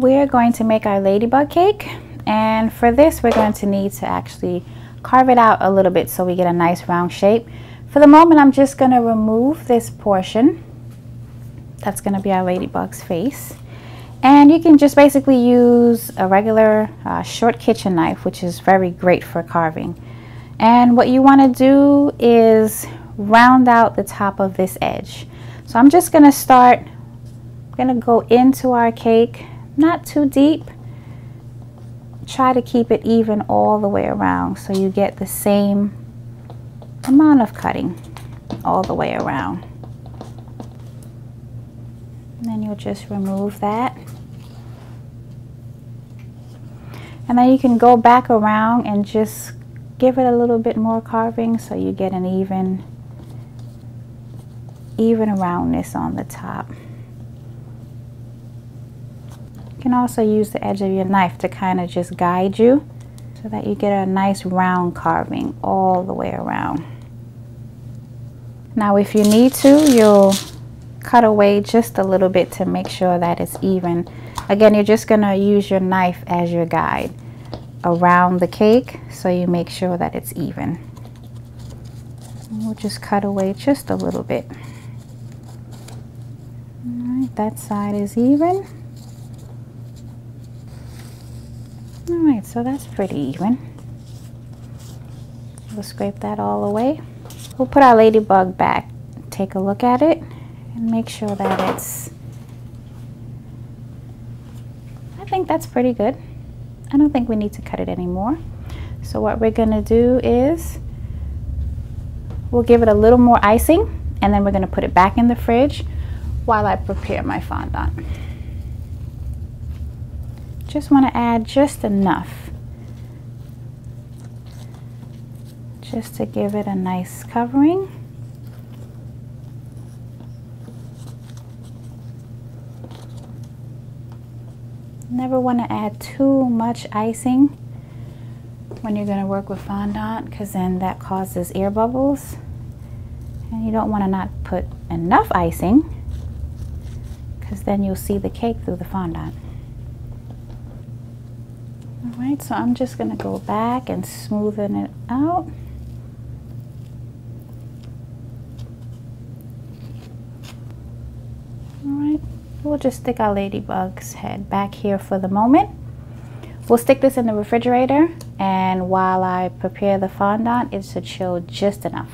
we're going to make our ladybug cake and for this we're going to need to actually carve it out a little bit so we get a nice round shape. For the moment I'm just going to remove this portion. That's going to be our ladybug's face. And you can just basically use a regular uh, short kitchen knife, which is very great for carving. And what you want to do is round out the top of this edge. So I'm just going to start, going to go into our cake, not too deep. Try to keep it even all the way around so you get the same amount of cutting all the way around. And then you'll just remove that. And then you can go back around and just give it a little bit more carving so you get an even even roundness on the top. You can also use the edge of your knife to kind of just guide you so that you get a nice round carving all the way around. Now if you need to, you'll cut away just a little bit to make sure that it's even Again, you're just going to use your knife as your guide around the cake so you make sure that it's even. we'll just cut away just a little bit. Alright, that side is even. Alright, so that's pretty even. We'll scrape that all away. We'll put our ladybug back, take a look at it, and make sure that it's I think that's pretty good. I don't think we need to cut it anymore. So what we're gonna do is we'll give it a little more icing and then we're gonna put it back in the fridge while I prepare my fondant. Just wanna add just enough just to give it a nice covering. Never want to add too much icing when you're going to work with fondant because then that causes air bubbles. And you don't want to not put enough icing because then you'll see the cake through the fondant. Alright, so I'm just to go back and smoothen it out. All right, we'll just stick our ladybug's head back here for the moment. We'll stick this in the refrigerator and while I prepare the fondant, it should chill just enough.